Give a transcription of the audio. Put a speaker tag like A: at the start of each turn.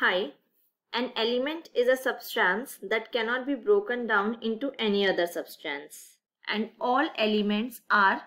A: Hi, an element is a substance that cannot be broken down into any other substance. And all elements are